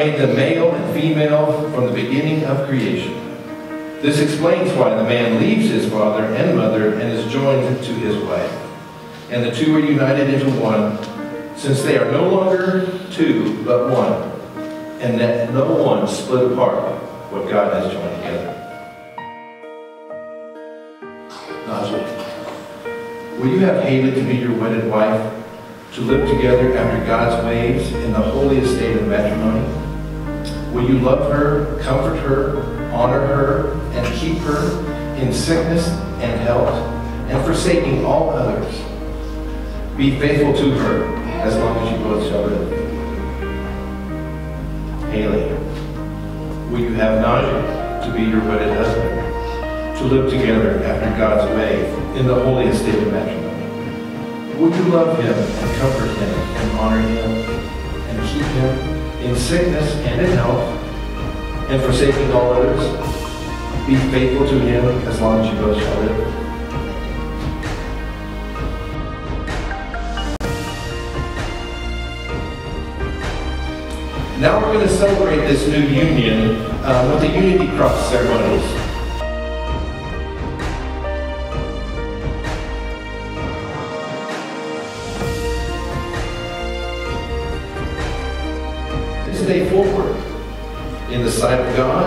Made them male and female from the beginning of creation. This explains why the man leaves his father and mother and is joined to his wife. And the two are united into one, since they are no longer two, but one. And that no one split apart what God has joined together. Najee, will you have Haylie to be your wedded wife, to live together after God's ways in the holy estate of matrimony? Will you love her, comfort her, honor her, and keep her in sickness and health, and forsaking all others? Be faithful to her as long as you both shall live. Haylie, will you have Najee to be your wedded husband, to live together after God's way in the holy estate of matrimony? Will you love him and comfort him and honor him and keep him in sickness and in health and forsaking all others? Be faithful to him as long as you both shall live. Now we're going to celebrate this new union uh, with the Unity Cross ceremonies. The sight of and